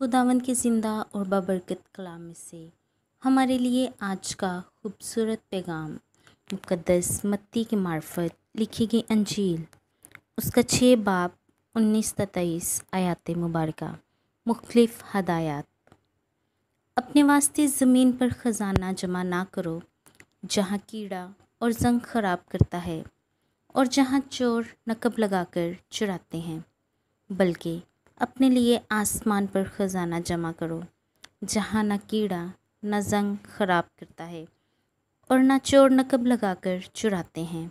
खुदावन के ज़िंदा और बाबरकत कलाम में से हमारे लिए आज का खूबसूरत पैगाम मुक़दस मत्ती की मार्फत लिखी गई अंजील, उसका छः बाप उन्नीस तेईस आयात मुबारक मुख्तफ हदायत। अपने वास्ते ज़मीन पर ख़जाना जमा ना करो, जहाँ कीड़ा और जंग ख़राब करता है और जहाँ चोर नकब लगाकर चुराते हैं, बल्कि अपने लिए आसमान पर ख़जाना जमा करो, जहाँ न कीड़ा, न जंग ख़राब करता है, और न चोर नकब लगाकर चुराते हैं।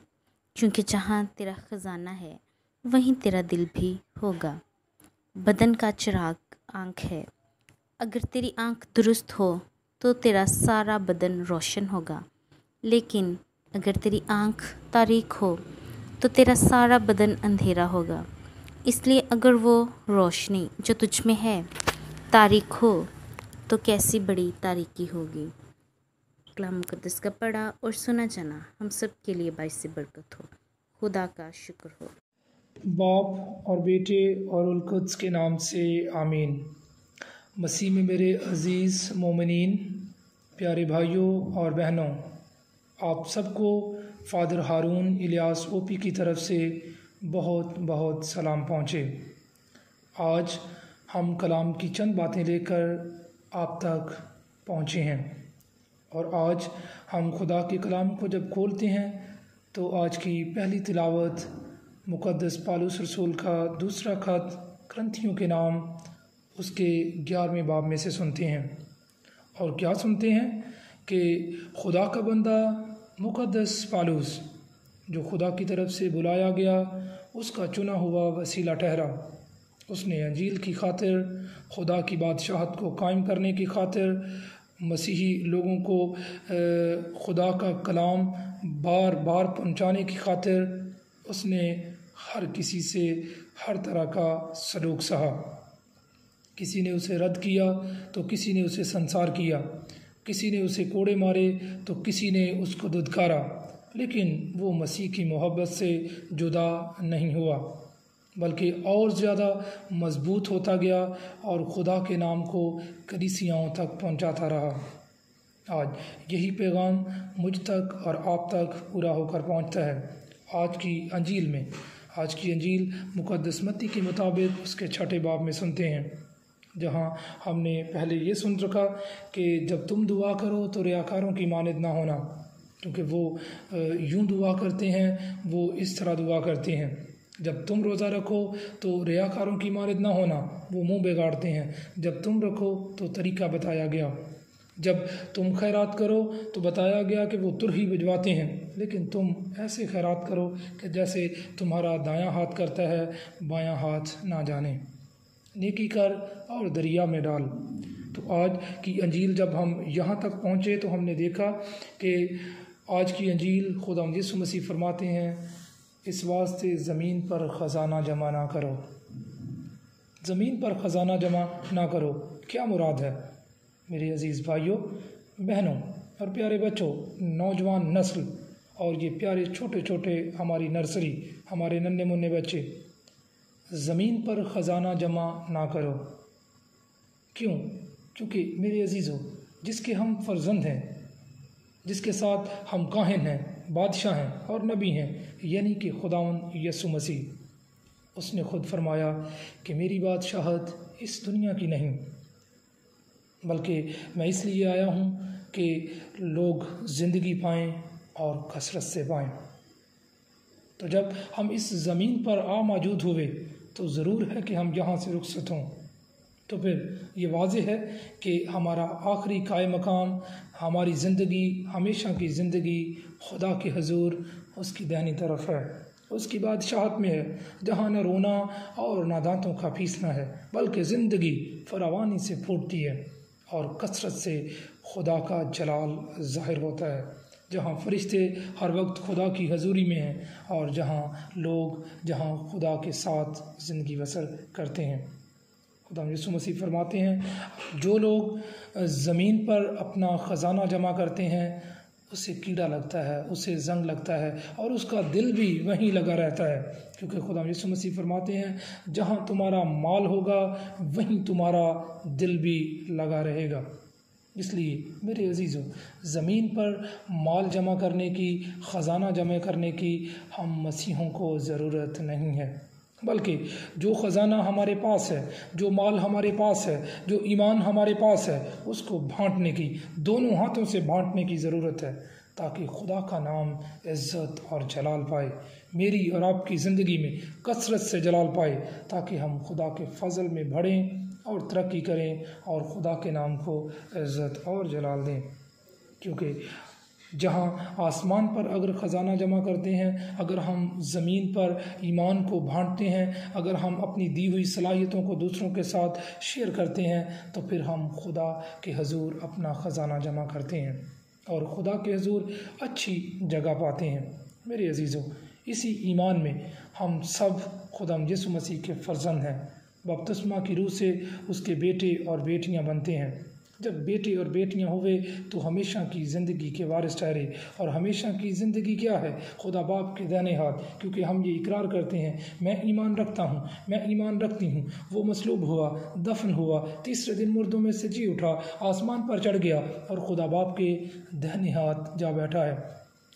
क्योंकि जहाँ तेरा ख़जाना है, वहीं तेरा दिल भी होगा। बदन का चिराग आँख है। अगर तेरी आँख दुरुस्त हो तो तेरा सारा बदन रोशन होगा। लेकिन अगर तेरी आँख तारीख हो तो तेरा सारा बदन अंधेरा होगा। इसलिए अगर वो रोशनी जो तुझ में है, तारीख हो तो कैसी बड़ी तारीकी होगी? कलाम मुकदस का पढ़ा और सुना जाना। हम सब के लिए बाईस से बरकत हो। खुदा का शुक्र हो। बाप और बेटे और उलकुद्स के नाम से आमीन। मसीह में मेरे अज़ीज़ मोमिन प्यारे भाइयों और बहनों, आप सबको फ़ादर हारून इलियास ओपी की तरफ़ से बहुत बहुत सलाम पहुँचे। आज हम कलाम की चंद बातें लेकर आप तक पहुँचे हैं। और आज हम खुदा के कलाम को जब खोलते हैं तो आज की पहली तिलावत मुक़दस पालूस रसूल का दूसरा ख़त ग्रंथियों के नाम उसके ग्यारहवें बाब में से सुनते हैं। और क्या सुनते हैं? कि खुदा का बंदा मुक़दस पालूस जो खुदा की तरफ़ से बुलाया गया, उसका चुना हुआ वसीला ठहरा। उसने अंजील की खातिर, खुदा की बादशाहत को कायम करने की खातिर, मसीही लोगों को खुदा का कलाम बार बार पहुँचाने की खातिर, उसने हर किसी से हर तरह का सलूक सहा। किसी ने उसे रद्द किया तो किसी ने उसे संसार किया। किसी ने उसे कोड़े मारे तो किसी ने उसको दुदकारा। लेकिन वो मसीह की मोहब्बत से जुदा नहीं हुआ, बल्कि और ज़्यादा मज़बूत होता गया और खुदा के नाम को कलीसियाओं तक पहुंचाता रहा। आज यही पैगाम मुझ तक और आप तक पूरा होकर पहुँचता है। आज की अंजील में, आज की अंजील मुकदसमती के मुताबिक उसके छठे बाब में सुनते हैं, जहाँ हमने पहले ये सुन रखा कि जब तुम दुआ करो तो रियाकारों की मानद ना होना। क्योंकि वो यूँ दुआ करते हैं, वो इस तरह दुआ करते हैं। जब तुम रोज़ा रखो तो रियाकारों की मानद ना होना, वो मुँह बिगाड़ते हैं। जब तुम रखो तो तरीका बताया गया। जब तुम खैरात करो तो बताया गया कि वो तुरही भिजवाते हैं। लेकिन तुम ऐसे खैरात करो कि जैसे तुम्हारा दायां हाथ करता है, बायां हाथ ना जाने। नेकी कर और दरिया में डाल। तो आज की अंजील जब हम यहाँ तक पहुँचे तो हमने देखा कि आज की अंजील खुदा यसु मसीह फरमाते हैं, इस वास्ते ज़मीन पर ख़जाना जमा ना करो। ज़मीन पर ख़जाना जमा ना करो, क्या मुराद है? मेरे अज़ीज़ भाइयों, बहनों और प्यारे बच्चों, नौजवान नस्ल और ये प्यारे छोटे छोटे हमारी नर्सरी, हमारे नन्हे मुन्ने बच्चे, ज़मीन पर ख़जाना जमा ना करो। क्यों? क्योंकि मेरे अजीज़ों, जिसके हम फर्जंद हैं जिसके साथ हम काहिन हैं, बादशाह हैं और नबी हैं, यानी कि खुदावन यसु मसीह। उसने खुद फरमाया कि मेरी बादशाहत इस दुनिया की नहीं, बल्कि मैं इसलिए आया हूँ कि लोग ज़िंदगी पाएँ और कसरत से पाएँ। तो जब हम इस ज़मीन पर आ मौजूद हुए तो ज़रूर है कि हम यहाँ से रुखसत हों। तो फिर ये वाज है कि हमारा आखिरी काय मकाम, हमारी ज़िंदगी, हमेशा की ज़िंदगी खुदा के हजूर, उसकी दानी तरफ़ है। उसकी बादशाहत में है, जहाँ न रोना और न दांतों का पीसना है, बल्कि ज़िंदगी फरावानी से फूटती है और कसरत से खुदा का जलाल ज़ाहिर होता है। जहाँ फरिश्ते हर वक्त खुदा की हजूरी में हैं और जहाँ लोग, जहाँ खुदा के साथ ज़िंदगी बसर करते हैं। खुदा यसु मसीह फरमाते हैं, जो लोग ज़मीन पर अपना ख़जाना जमा करते हैं, उसे कीड़ा लगता है, उसे जंग लगता है और उसका दिल भी वहीं लगा रहता है। क्योंकि खुदा यसु मसीह फरमाते हैं, जहाँ तुम्हारा माल होगा, वहीं तुम्हारा दिल भी लगा रहेगा। इसलिए मेरे अजीज़ों, ज़मीन पर माल जमा करने की, ख़जाना जमा करने की हम मसीहों को ज़रूरत नहीं है। बल्कि जो ख़जाना हमारे पास है, जो माल हमारे पास है, जो ईमान हमारे पास है, उसको बांटने की, दोनों हाथों से बांटने की ज़रूरत है, ताकि खुदा का नाम इज़्ज़त और जलाल पाए, मेरी और आपकी ज़िंदगी में कसरत से जलाल पाए, ताकि हम खुदा के फजल में बढ़ें और तरक्की करें और खुदा के नाम को इज़्ज़त और जलाल दें। क्योंकि जहाँ आसमान पर अगर ख़जाना जमा करते हैं, अगर हम ज़मीन पर ईमान को बांटते हैं, अगर हम अपनी दी हुई सलाहियतों को दूसरों के साथ शेयर करते हैं तो फिर हम खुदा के हजूर अपना ख़जाना जमा करते हैं और खुदा के हजूर अच्छी जगह पाते हैं। मेरे अजीज़ों, इसी ईमान में हम सब खुदम यसु मसीह के फर्जंद हैं। बपतस्मा की रूह से उसके बेटे और बेटियाँ बनते हैं। जब बेटे और बेटियाँ हुए तो हमेशा की ज़िंदगी के वारिस ठहरे। और हमेशा की ज़िंदगी क्या है? खुदा बाप के दाने हाथ। क्योंकि हम ये इकरार करते हैं, मैं ईमान रखता हूँ, मैं ईमान रखती हूँ। वो मसलूब हुआ, दफन हुआ, तीसरे दिन मुर्दों में से जी उठा, आसमान पर चढ़ गया और खुदा बाप के दहने हाथ जा बैठा है।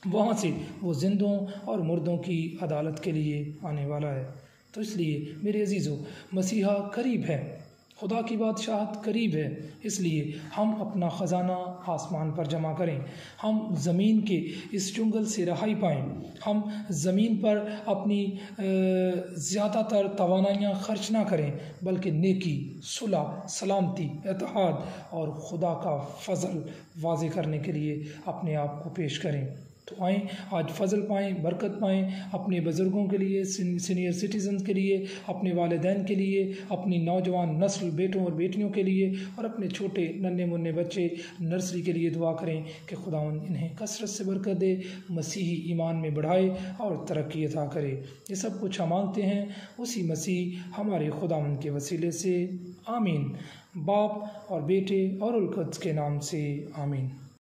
वहाँ से वो जिंदों और मुर्दों की अदालत के लिए आने वाला है। तो इसलिए मेरे अजीज़ों, मसीहा करीब है। खुदा की बादशाहत करीब है, इसलिए हम अपना ख़जाना आसमान पर जमा करें। हम ज़मीन के इस चुंगल से रहाई पाएँ। हम ज़मीन पर अपनी ज़्यादातर तोानाइयाँ खर्च ना करें, बल्कि नेकी, सुलह, सलामती एतहाद और खुदा का फ़ज़ल वाज करने के लिए अपने आप को पेश करें। तो आएँ, आज फजल पाएँ, बरकत पाएँ अपने बुज़ुर्गों के लिए सीनियर सिटीज़न के लिए, अपने वालदेन के लिए, अपनी नौजवान नस्ल, बेटों और बेटियों के लिए और अपने छोटे नन्हे मुन्ने बच्चे नर्सरी के लिए दुआ करें कि खुदा इन्हें कसरत से बरकत दे, मसीही ईमान में बढ़ाए और तरक्की अदा करे। ये सब कुछ हम मांगते हैं, उसी मसीह हमारे खुदा के वसीले से। आमीन। बाप और बेटे और उलकद के नाम से। आमीन।